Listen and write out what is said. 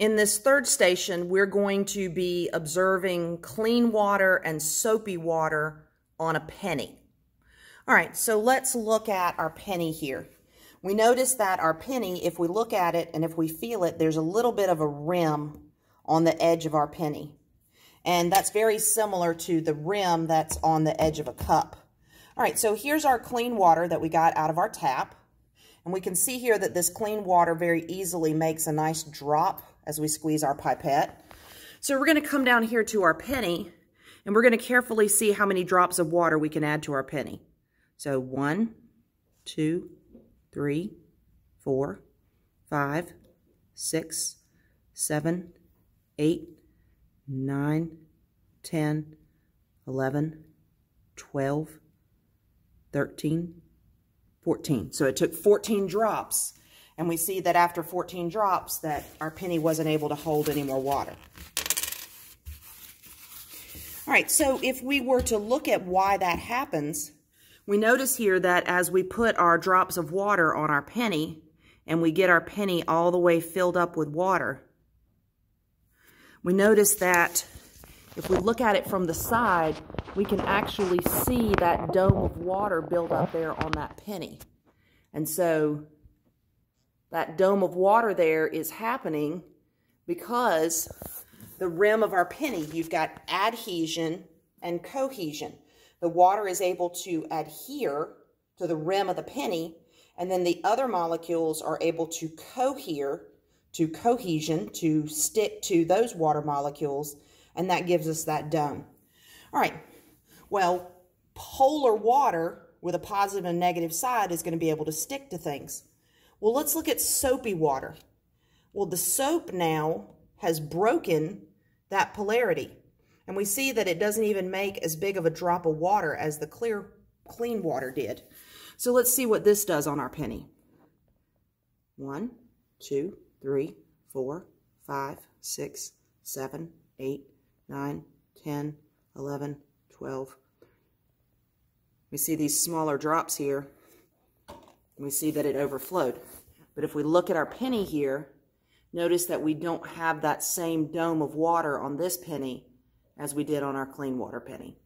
In this third station, we're going to be observing clean water and soapy water on a penny. All right, so let's look at our penny here. We notice that our penny, if we look at it and if we feel it, there's a little bit of a rim on the edge of our penny. And that's very similar to the rim that's on the edge of a cup. All right, so here's our clean water that we got out of our tap. And we can see here that this clean water very easily makes a nice drop as we squeeze our pipette. So we're going to come down here to our penny, and we're going to carefully see how many drops of water we can add to our penny. So one, two, three, four, five, six, seven, eight, nine, ten, eleven, twelve, thirteen, fourteen. So it took 14 drops. And we see that after 14 drops that our penny wasn't able to hold any more water. All right, so if we were to look at why that happens, we notice here that as we put our drops of water on our penny and we get our penny all the way filled up with water, we notice that if we look at it from the side, we can actually see that dome of water build up there on that penny. And so that dome of water there is happening because the rim of our penny, you've got adhesion and cohesion the water is able to adhere to the rim of the penny, and then the other molecules are able to cohere, to cohesion, to stick to those water molecules, and that gives us that dome. All right, well, polar water with a positive and negative side is going to be able to stick to things. Well, let's look at soapy water. Well, the soap now has broken that polarity. And we see that it doesn't even make as big of a drop of water as the clear, clean water did. So let's see what this does on our penny. One, two, three, four, five, six, seven, eight, nine, ten, eleven, twelve. We see these smaller drops here. And we see that it overflowed. But if we look at our penny here, notice that we don't have that same dome of water on this penny as we did on our clean water penny.